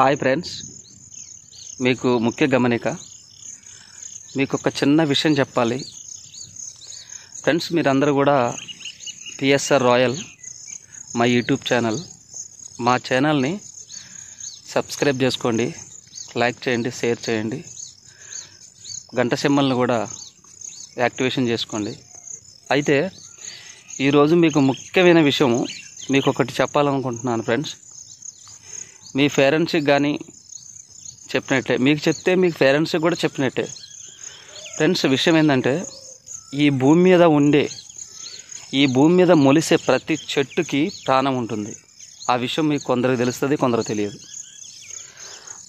Hi friends. మీకు ముఖ్య గమనిక మీకు ఒక చిన్న విషయం చెప్పాలి. ఫ్రెండ్స్ మీరందరూ కూడా పిఎస్ఆర్ రాయల్ మా యూట్యూబ్ ఛానల్ మా ఛానల్ని సబ్స్క్రైబ్ చేసుకోండి లైక్ చేయండి షేర్ చేయండి. గంట సింబల్ని కూడా యాక్టివేషన్ చేసుకోండి. అయితే ఈరోజు మీకు ముఖ్యమైన విషయం మీకు ఒకటి చెప్పాలనుకుంటున్నాను ఫ్రెండ్స్. మీ పేరెంట్స్కి కానీ చెప్పినట్టే మీకు చెప్తే మీకు పేరెంట్స్కి కూడా చెప్పినట్టే. ఫ్రెండ్స్ విషయం ఏంటంటే ఈ భూమి మీద ఉండే ఈ భూమి మీద మొలిసే ప్రతి చెట్టుకి ప్రాణం ఉంటుంది. ఆ విషయం మీకు కొందరికి తెలుస్తుంది కొందరు తెలియదు.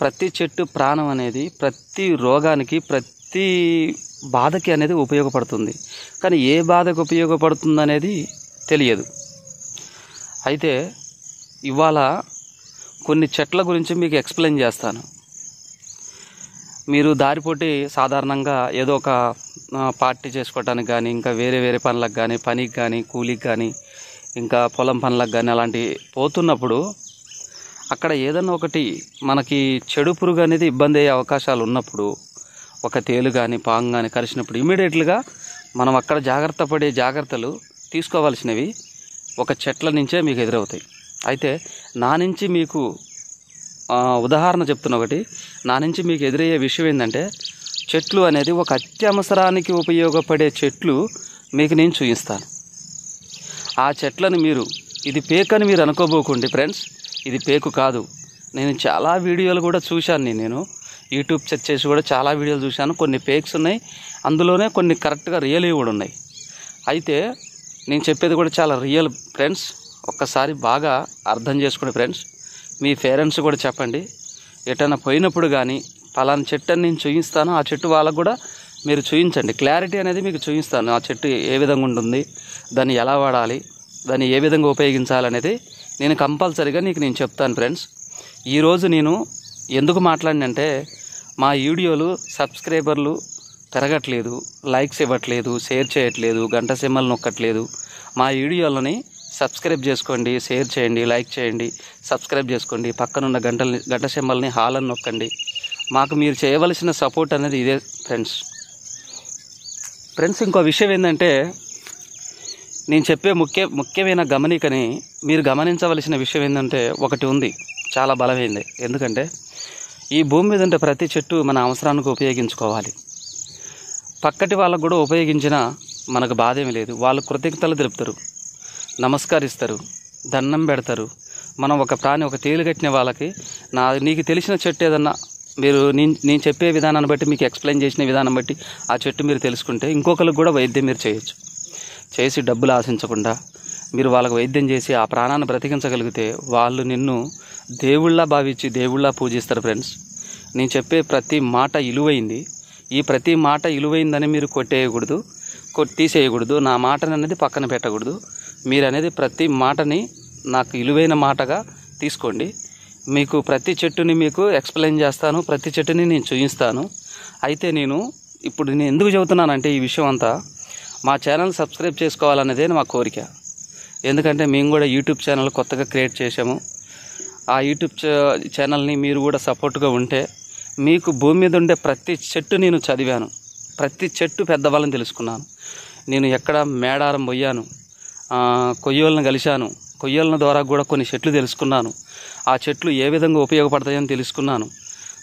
ప్రతి చెట్టు ప్రాణం అనేది ప్రతి రోగానికి ప్రతి బాధకి అనేది ఉపయోగపడుతుంది. కానీ ఏ బాధకు ఉపయోగపడుతుంది అనేది తెలియదు. అయితే ఇవాళ కొన్ని చెట్ల గురించి మీకు ఎక్స్ప్లెయిన్ చేస్తాను. మీరు దారిపోటి సాధారణంగా ఏదో ఒక పార్టీ చేసుకోవటానికి కానీ ఇంకా వేరే వేరే పనులకు కానీ పనికి కానీ కూలికి కానీ ఇంకా పొలం పనులకు కానీ అలాంటి పోతున్నప్పుడు అక్కడ ఏదన్నా ఒకటి మనకి చెడు పురుగు అనేది ఇబ్బంది అయ్యే అవకాశాలు ఉన్నప్పుడు ఒక తేలు కానీ పాంగ్ కానీ కరిచినప్పుడు ఇమీడియట్లుగా మనం అక్కడ జాగ్రత్త పడే జాగ్రత్తలు తీసుకోవాల్సినవి ఒక చెట్ల నుంచే మీకు ఎదురవుతాయి. అయితే నా నుంచి మీకు ఉదాహరణ చెప్తున్న ఒకటి. నా నుంచి మీకు ఎదురయ్యే విషయం ఏంటంటే చెట్లు అనేది ఒక అత్యవసరానికి ఉపయోగపడే చెట్లు మీకు నేను చూపిస్తాను. ఆ చెట్లను మీరు ఇది పేక్ అని మీరు అనుకోబోకండి ఫ్రెండ్స్. ఇది పేకు కాదు. నేను చాలా వీడియోలు కూడా చూశాను నేను. యూట్యూబ్ సెర్చ్ చేసి కూడా చాలా వీడియోలు చూశాను. కొన్ని పేక్స్ ఉన్నాయి. అందులోనే కొన్ని కరెక్ట్గా రియల్ కూడా ఉన్నాయి. అయితే నేను చెప్పేది కూడా చాలా రియల్ ఫ్రెండ్స్. ఒక్కసారి బాగా అర్థం చేసుకోండి ఫ్రెండ్స్ మీ పేరెంట్స్ కూడా చెప్పండి. ఎటైనా పోయినప్పుడు కానీ పలానా చెట్టు అని నేను చూపిస్తాను ఆ చెట్టు వాళ్ళకు కూడా మీరు చూపించండి క్లారిటీ అనేది మీకు చూపిస్తాను ఆ చెట్టు ఏ విధంగా ఉంటుంది దాన్ని ఎలా వాడాలి దాన్ని ఏ విధంగా ఉపయోగించాలనేది నేను కంపల్సరీగా నీకు నేను చెప్తాను ఫ్రెండ్స్ ఈరోజు నేను ఎందుకు మాట్లాడినంటే మా వీడియోలు సబ్స్క్రైబర్లు పెరగట్లేదు లైక్స్ ఇవ్వట్లేదు షేర్ చేయట్లేదు గంట సింబల్ నొక్కట్లేదు. మా వీడియోలని సబ్స్క్రైబ్ చేసుకోండి షేర్ చేయండి లైక్ చేయండి సబ్స్క్రైబ్ చేసుకోండి పక్కనున్న గంటల్ని గంట సింబల్ని హాల్ అని నొక్కండి. మాకు మీరు చేయవలసిన సపోర్ట్ అనేది ఇదే ఫ్రెండ్స్. ఫ్రెండ్స్ ఇంకో విషయం ఏంటంటే నేను చెప్పే ముఖ్య ముఖ్యమైన గమనికని మీరు గమనించవలసిన విషయం ఏంటంటే ఒకటి ఉంది. చాలా బలమైంది. ఎందుకంటే ఈ భూమి మీద ఉండే ప్రతి చెట్టు మన అవసరానికి ఉపయోగించుకోవాలి. పక్కటి వాళ్ళకు కూడా ఉపయోగించినా మనకు బాధ ఏమి లేదు. వాళ్ళు కృతజ్ఞతలు తెలుపుతారు. నమస్కరిస్తారు దండం పెడతారు. మనం ఒక ప్రాణి ఒక తేలు కట్టిన వాళ్ళకి నా నీకు తెలిసిన చెట్టు ఏదన్నా మీరు నేను నేను చెప్పే విధానాన్ని బట్టి మీకు ఎక్స్ప్లెయిన్ చేసిన విధానం బట్టి ఆ చెట్టు మీరు తెలుసుకుంటే ఇంకొకరికి కూడా వైద్యం మీరు చేయొచ్చు. చేసి డబ్బులు ఆశించకుండా మీరు వాళ్ళకి వైద్యం చేసి ఆ ప్రాణాన్ని బ్రతికించగలిగితే వాళ్ళు నిన్ను దేవుళ్ళ భావించి దేవుళ్ళ పూజిస్తారు ఫ్రెండ్స్ నేను చెప్పే ప్రతి మాట ఇలువైంది. ఈ ప్రతి మాట ఇలువైందని మీరు కొట్టేయకూడదు కొట్టి తీసేయకూడదు. నా మాటని అనేది పక్కన పెట్టకూడదు. మీరు అనేది ప్రతి మాటని నాకు ఇలువైన మాటగా తీసుకోండి. మీకు ప్రతి చెట్టుని మీకు ఎక్స్ప్లెయిన్ చేస్తాను ప్రతి చెట్టుని నేను చూపిస్తాను అయితే నేను ఇప్పుడు నేను ఎందుకు చెబుతున్నానంటే ఈ విషయం అంతా మా ఛానల్ సబ్స్క్రైబ్ చేసుకోవాలనేదే మా కోరిక. ఎందుకంటే మేము కూడా యూట్యూబ్ ఛానల్ కొత్తగా క్రియేట్ చేసాము ఆ యూట్యూబ్ ఛానల్ని మీరు కూడా సపోర్ట్గా ఉంటే మీకు భూమి మీద ఉండే ప్రతి చెట్టు నేను చదివాను. ప్రతి చెట్టు పెద్దవాళ్ళని తెలుసుకున్నాను. నేను ఎక్కడ మేడారం పోయాను. కొయ్యోళ్ళని కలిశాను కొయ్యోళ్ళ ద్వారా కూడా కొన్ని చెట్లు తెలుసుకున్నాను. ఆ చెట్లు ఏ విధంగా ఉపయోగపడతాయని తెలుసుకున్నాను.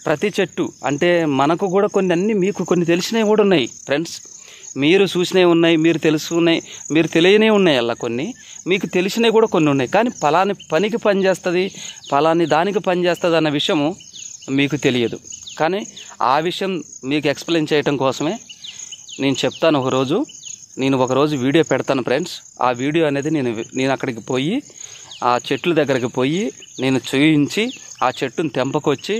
ప్రతి చెట్టు అంటే మనకు కూడా కొన్ని అన్ని మీకు కొన్ని తెలిసినవి కూడా ఉన్నాయి ఫ్రెండ్స్ మీరు చూసినవి ఉన్నాయి మీరు తెలుసుకున్నాయి మీరు తెలియనే ఉన్నాయి అలా కొన్ని. మీకు తెలిసినవి కూడా కొన్ని ఉన్నాయి. కానీ ఫలాని పనికి పనిచేస్తుంది ఫలాని దానికి పనిచేస్తుంది అన్న విషయము మీకు తెలియదు. కానీ ఆ విషయం మీకు ఎక్స్ప్లెయిన్ చేయటం కోసమే నేను చెప్తాను ఒకరోజు. నేను ఒకరోజు వీడియో పెడతాను ఫ్రెండ్స్. ఆ వీడియో అనేది నేను నేను అక్కడికి పోయి ఆ చెట్ల దగ్గరికి పోయి నేను చూయించి ఆ చెట్టును తెంపకొచ్చి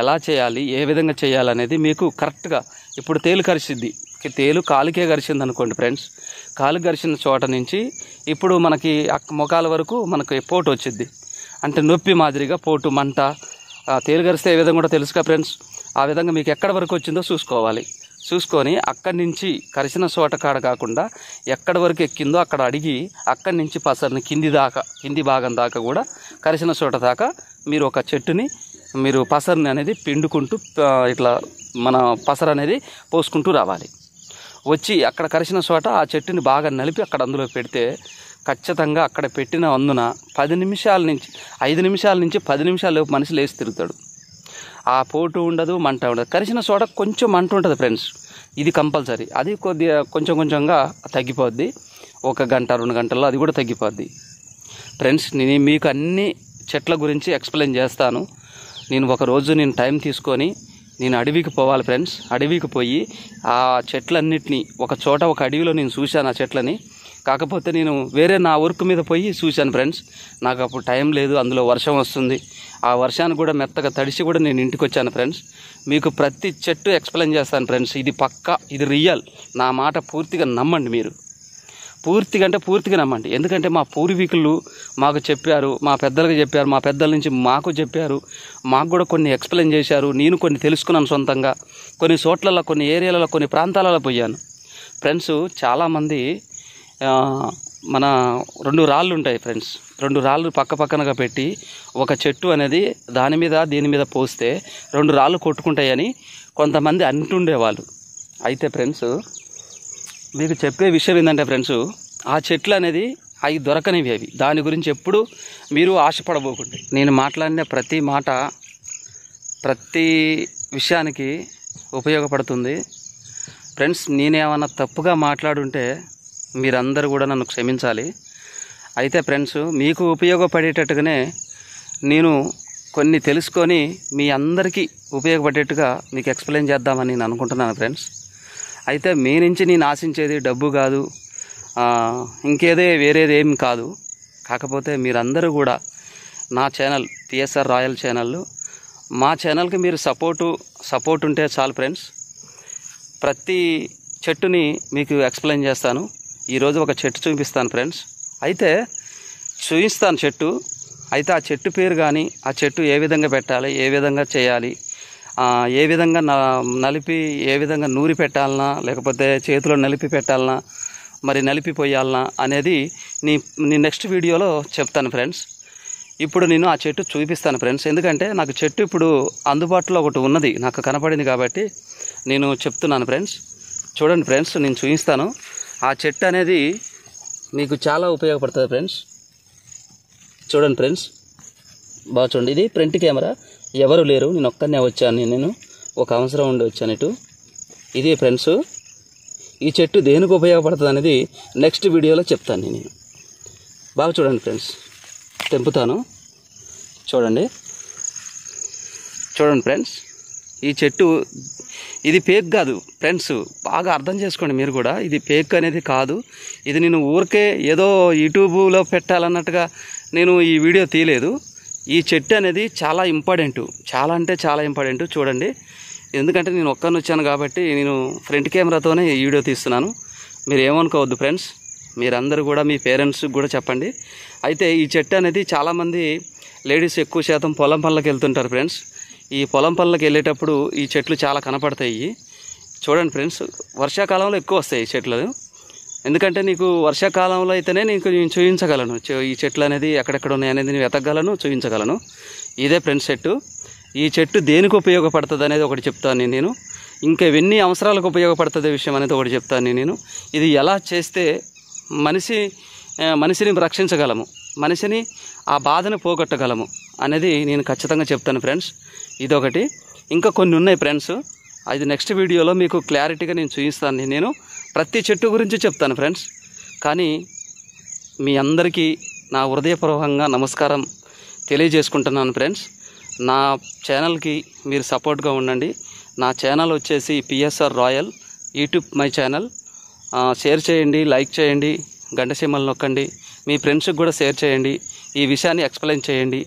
ఎలా చేయాలి ఏ విధంగా చేయాలనేది మీకు కరెక్ట్గా ఇప్పుడు తేలు కరిసిద్ది. తేలు కాలుకే గరిచింది అనుకోండి ఫ్రెండ్స్. కాలు గరిచిన చోట నుంచి ఇప్పుడు మనకి అక్క ముఖాల వరకు మనకి పోటు వచ్చింది అంటే నొప్పి మాదిరిగా పోటు మంట తేలు గరిస్తే ఏ విధంగా కూడా తెలుసుగా ఫ్రెండ్స్. ఆ విధంగా మీకు ఎక్కడ వరకు వచ్చిందో చూసుకోవాలి. చూసుకొని అక్కడి నుంచి కరిసిన చోట కాడ కాకుండా ఎక్కడి వరకు ఎక్కిందో అక్కడ అడిగి అక్కడి నుంచి పసరిని కింది దాకా కింది భాగం దాకా కూడా కరిసిన చోట దాకా మీరు ఒక చెట్టుని మీరు పసరిని అనేది పిండుకుంటూ ఇట్లా మన పసర అనేది పోసుకుంటూ రావాలి. వచ్చి అక్కడ కరిసిన చోట ఆ చెట్టుని బాగా నలిపి అక్కడ అందులో పెడితే ఖచ్చితంగా అక్కడ పెట్టిన అందున పది నిమిషాల నుంచి ఐదు నిమిషాల నుంచి పది నిమిషాలు మనిషి లేచి తిరుగుతాడు. ఆ పోటు ఉండదు మంట ఉండదు. కరిసిన చోట కొంచెం మంట ఉంటుంది ఫ్రెండ్స్ ఇది కంపల్సరీ. అది కొద్దిగా కొంచెం కొంచెంగా తగ్గిపోద్ది. ఒక గంట రెండు గంటల్లో అది కూడా తగ్గిపోద్ది. ఫ్రెండ్స్ నేను మీకు అన్ని చెట్ల గురించి ఎక్స్ప్లెయిన్ చేస్తాను. నేను ఒక రోజు నేను టైం తీసుకొని నేను అడవికి పోవాలి ఫ్రెండ్స్ అడవికి పోయి ఆ చెట్లన్నిటినీ ఒక చోట ఒక అడవిలో నేను చూశాను ఆ చెట్లని. కాకపోతే నేను వేరే నా వర్క్ మీద పోయి చూశాను ఫ్రెండ్స్. నాకు అప్పుడు టైం లేదు అందులో వర్షం వస్తుంది. ఆ వర్షాన్ని కూడా మెత్తగా తడిసి కూడా నేను ఇంటికి వచ్చాను ఫ్రెండ్స్. మీకు ప్రతి చెట్టు ఎక్స్ప్లెయిన్ చేస్తాను ఫ్రెండ్స్. ఇది పక్క ఇది రియల్. నా మాట పూర్తిగా నమ్మండి మీరు. పూర్తిగా అంటే పూర్తిగా నమ్మండి. ఎందుకంటే మా పూర్వీకులు మాకు చెప్పారు మా పెద్దలకు చెప్పారు మా పెద్దల నుంచి మాకు చెప్పారు. మాకు కూడా కొన్ని ఎక్స్ప్లెయిన్ చేశారు. నేను కొన్ని తెలుసుకున్నాను సొంతంగా. కొన్ని చోట్లలో కొన్ని ఏరియాలలో కొన్ని ప్రాంతాలలో పోయాను. ఫ్రెండ్స్ చాలామంది మన రెండు రాళ్ళు ఉంటాయి ఫ్రెండ్స్ రెండు రాళ్ళు పక్క పక్కనగా పెట్టి ఒక చెట్టు అనేది దాని మీద దీని మీద పోస్తే రెండు రాళ్ళు కొట్టుకుంటాయని కొంతమంది అంటుండేవాళ్ళు. అయితే ఫ్రెండ్స్ మీకు చెప్పే విషయం ఏంటంటే ఫ్రెండ్స్ ఆ చెట్లు అనేది అవి దొరకనివి అవి. దాని గురించి ఎప్పుడు మీరు ఆశపడబోకండి. నేను మాట్లాడిన ప్రతి మాట ప్రతి విషయానికి ఉపయోగపడుతుంది. ఫ్రెండ్స్ నేనేమన్నా తప్పుగా మాట్లాడుంటే మీరందరూ కూడా నన్ను క్షమించాలి. అయితే ఫ్రెండ్స్ మీకు ఉపయోగపడేటట్టుగానే నేను కొన్ని తెలుసుకొని మీ అందరికీ ఉపయోగపడేట్టుగా మీకు ఎక్స్ప్లెయిన్ చేద్దామని నేను అనుకుంటున్నాను ఫ్రెండ్స్. అయితే మీ నుంచి నేను ఆశించేది డబ్బు కాదు ఇంకేదే వేరేది ఏం కాదు. కాకపోతే మీరందరూ కూడా నా ఛానల్ పిఎస్ఆర్ రాయల్ ఛానల్ మా ఛానల్కి మీరు సపోర్టు సపోర్ట్ ఉంటే చాలు ఫ్రెండ్స్. ప్రతి చెట్టుని మీకు ఎక్స్ప్లెయిన్ చేస్తాను. ఈరోజు ఒక చెట్టు చూపిస్తాను ఫ్రెండ్స్ అయితే చూపిస్తాను చెట్టు. అయితే ఆ చెట్టు పేరు కానీ ఆ చెట్టు ఏ విధంగా పెట్టాలి ఏ విధంగా చేయాలి ఏ విధంగా నలిపి ఏ విధంగా నూరి పెట్టాలనా లేకపోతే చేతిలో నలిపి పెట్టాలనా మరి నలిపి పోయాలనా అనేది నీ నీ నెక్స్ట్ వీడియోలో చెప్తాను ఫ్రెండ్స్ ఇప్పుడు నేను ఆ చెట్టు చూపిస్తాను ఫ్రెండ్స్ ఎందుకంటే నాకు చెట్టు ఇప్పుడు అందుబాటులో ఒకటి ఉన్నది. నాకు కనపడింది కాబట్టి నేను చెప్తున్నాను ఫ్రెండ్స్ చూడండి ఫ్రెండ్స్ నేను చూపిస్తాను. ఆ చెట్టు అనేది మీకు చాలా ఉపయోగపడుతుంది ఫ్రెండ్స్ చూడండి ఫ్రెండ్స్ బాగా చూడండి. ఇది ఫ్రంట్ కెమెరా ఎవరు లేరు. నేను ఒక్కనే వచ్చాను. నేను ఒక అవసరం ఉండి వచ్చాను ఇటు. ఇది ఫ్రెండ్స్ ఈ చెట్టు దేనికి ఉపయోగపడుతుంది అనేది నెక్స్ట్ వీడియోలో చెప్తాను నేను. బాగా చూడండి ఫ్రెండ్స్ తెంపుతాను. చూడండి. చూడండి ఫ్రెండ్స్ ఈ చెట్టు ఇది పేక్ కాదు. ఫ్రెండ్స్ బాగా అర్థం చేసుకోండి మీరు కూడా. ఇది పేక్ అనేది కాదు. ఇది నేను ఊరికే ఏదో యూట్యూబ్లో పెట్టాలన్నట్టుగా నేను ఈ వీడియో తీయలేదు. ఈ చెట్టు అనేది చాలా ఇంపార్టెంట్ చాలా అంటే చాలా ఇంపార్టెంట్ చూడండి. ఎందుకంటే నేను ఒక్కరిని వచ్చాను కాబట్టి నేను ఫ్రంట్ కెమెరాతోనే ఈ వీడియో తీస్తున్నాను. మీరు ఏమనుకోవద్దు ఫ్రెండ్స్ మీరందరూ కూడా మీ పేరెంట్స్కి కూడా చెప్పండి. అయితే ఈ చెట్టు అనేది చాలామంది లేడీస్ ఎక్కువ శాతం పొలం పనులకు వెళ్తుంటారు ఫ్రెండ్స్ ఈ పొలం పనులకు వెళ్ళేటప్పుడు ఈ చెట్లు చాలా కనపడతాయి. చూడండి ఫ్రెండ్స్ వర్షాకాలంలో ఎక్కువ వస్తాయి ఈ చెట్లు. ఎందుకంటే నీకు వర్షాకాలంలో అయితేనే నీకు నేను చూపించగలను ఈ చెట్లు అనేది ఎక్కడెక్కడ ఉన్నాయి అనేది నేను వెతకగలను చూపించగలను ఇదే ఫ్రెండ్స్ చెట్టు. ఈ చెట్టు దేనికి ఉపయోగపడుతుంది అనేది ఒకటి చెప్తాను నేను ఇంకా ఎన్ని అవసరాలకు ఉపయోగపడుతుంది విషయం అనేది ఒకటి చెప్తాను నేను ఇది ఎలా చేస్తే మనిషి మనిషిని రక్షించగలము మనిషిని ఆ బాధను పోగొట్టగలము అనేది నేను ఖచ్చితంగా చెప్తాను ఫ్రెండ్స్. ఇదొకటి. ఇంకా కొన్ని ఉన్నాయి ఫ్రెండ్స్. అది నెక్స్ట్ వీడియోలో మీకు క్లారిటీగా నేను చూపిస్తాను. నేను ప్రతి చెట్టు గురించి చెప్తాను ఫ్రెండ్స్. కానీ మీ అందరికీ నా హృదయపూర్వకంగా నమస్కారం తెలియజేసుకుంటున్నాను ఫ్రెండ్స్. నా ఛానల్కి మీరు సపోర్ట్గా ఉండండి. నా ఛానల్ వచ్చేసి PSR Royal YouTube my channel. Share చేయండి లైక్ చేయండి గంట నొక్కండి. మీ ఫ్రెండ్స్కి కూడా షేర్ చేయండి. ఈ విషయాన్ని ఎక్స్ప్లెయిన్ చేయండి.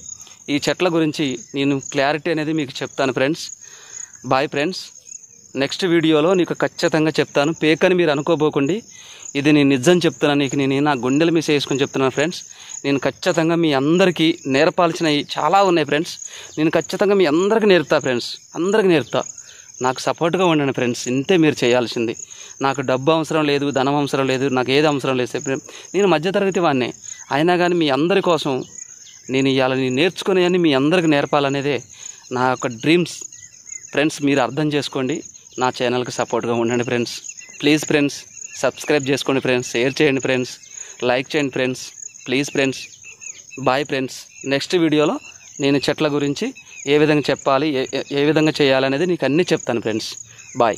ఈ చెట్ల గురించి నేను క్లారిటీ అనేది మీకు చెప్తాను ఫ్రెండ్స్ బాయ్ ఫ్రెండ్స్ నెక్స్ట్ వీడియోలో నీకు ఖచ్చితంగా చెప్తాను. పేక్ అని మీరు అనుకోబోకండి. ఇది నేను నిజం చెప్తున్నాను నీకు నేను నా గుండెల మీద వేసుకొని చెప్తున్నాను ఫ్రెండ్స్ నేను ఖచ్చితంగా మీ అందరికీ నేర్పాల్సినవి చాలా ఉన్నాయి ఫ్రెండ్స్ నేను ఖచ్చితంగా మీ అందరికీ నేర్పుతా ఫ్రెండ్స్ అందరికీ నేర్పుతా. నాకు సపోర్ట్గా ఉండండి ఫ్రెండ్స్ ఇంతే మీరు చేయాల్సింది. నాకు డబ్బు అవసరం లేదు ధనం అవసరం లేదు నాకు ఏది అవసరం లేదు. నేను మధ్యతరగతి వాడినే. అయినా కానీ మీ అందరి కోసం నేను ఇవాళ నేను అని మీ అందరికి నేర్పాలనేదే నా యొక్క డ్రీమ్స్. ఫ్రెండ్స్ మీరు అర్థం చేసుకోండి. నా ఛానల్కి సపోర్ట్గా ఉండండి ఫ్రెండ్స్. ప్లీజ్ ఫ్రెండ్స్ సబ్స్క్రైబ్ చేసుకోండి ఫ్రెండ్స్. షేర్ చేయండి ఫ్రెండ్స్. లైక్ చేయండి friends. Please friends. Bye friends. Next వీడియోలో నేను చెట్ల గురించి ఏ విధంగా చెప్పాలి ఏ- ఏ విధంగా చేయాలనేది నీకు అన్నీ చెప్తాను ఫ్రెండ్స్. బాయ్.